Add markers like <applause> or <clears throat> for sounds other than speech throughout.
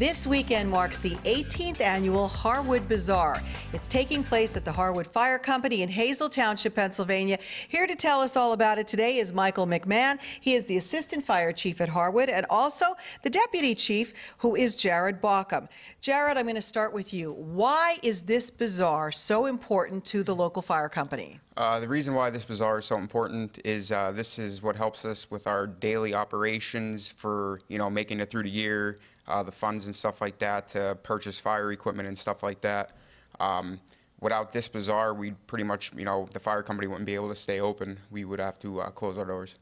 This weekend marks the 18th annual Harwood Bazaar. It's taking place at the Harwood Fire Company in Hazle Township, Pennsylvania. Here to tell us all about it today is Michael McMahon. He is the Assistant Fire Chief at Harwood and also the Deputy Chief, who is Jared Baucom. Jared, I'm going to start with you. Why is this bazaar so important to the local fire company? Uh, the reason why this bazaar is so important is uh, this is what helps us with our daily operations for you know making it through the year, uh, the funds and stuff like that to purchase fire equipment and stuff like that. Um, without this bazaar, we'd pretty much you know the fire company wouldn't be able to stay open. We would have to uh, close our doors.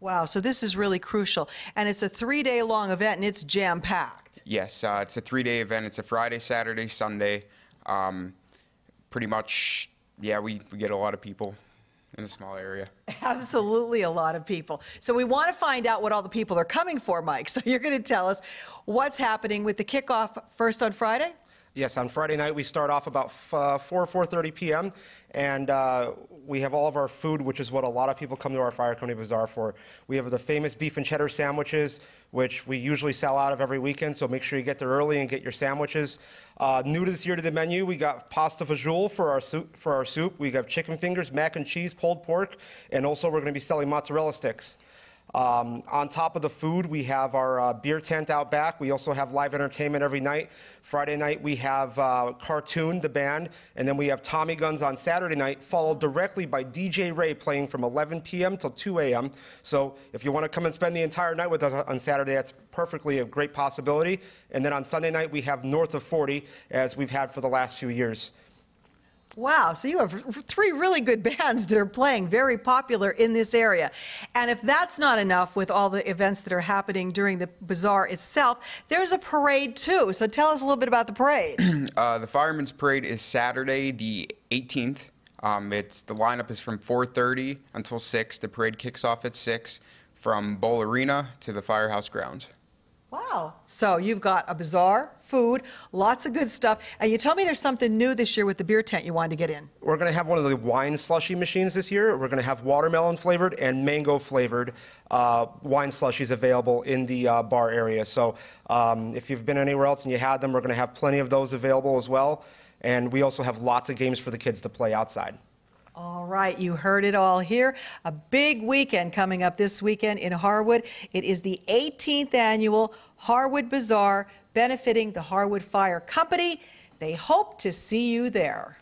Wow, so this is really crucial. And it's a three day long event and it's jam packed. Yes, uh, it's a three-day event. It's a Friday, Saturday, Sunday. Um, pretty much, yeah, we, we get a lot of people in a small area. <laughs> Absolutely, a lot of people. So we want to find out what all the people are coming for, Mike. <laughs> So you're going to tell us what's happening with the kickoff first on Friday? Yes, on Friday night, we start off about uh, 4, 4.30 p.m., and uh, we have all of our food, which is what a lot of people come to our Fire Company Bazaar for. We have the famous beef and cheddar sandwiches, which we usually sell out of every weekend, so make sure you get there early and get your sandwiches. Uh, new this year to the menu, we got pasta fagioli for our soup. For our soup, we have chicken fingers, mac and cheese, pulled pork, and also we're going to be selling mozzarella sticks. Um, on top of the food, we have our uh, beer tent out back. We also have live entertainment every night. Friday night, we have uh, Cartoon, the band, and then we have Tommy Guns on Saturday night, followed directly by DJ Ray playing from 11 p.m. till 2 a.m. So if you want to come and spend the entire night with us on Saturday, that's perfectly a great possibility. And then on Sunday night, we have North of 40, as we've had for the last few years. Wow, so you have three really good <laughs> bands that are playing, very popular in this area. And if that's not enough with all the events that are happening during the bazaar itself, there's a parade too. So tell us a little bit about the parade. <clears throat> Uh, the Firemen's Parade is Saturday, the 18th. Um, it's the lineup is from 4:30 until 6. The parade kicks off at 6 from Bowl Arena to the Firehouse grounds. Wow. So you've got a bazaar, food, lots of good stuff. And you told me there's something new this year with the beer tent you wanted to get in. We're going to have one of the wine slushy machines this year. We're going to have watermelon flavored and mango flavored uh, wine slushies available in the uh, bar area. So um, if you've been anywhere else and you had them, we're going to have plenty of those available as well. And we also have lots of games for the kids to play outside. All right, you heard it all here. A big weekend coming up this weekend in Harwood. It is the 18th annual Harwood Bazaar benefiting the Harwood Fire Company. They hope to see you there.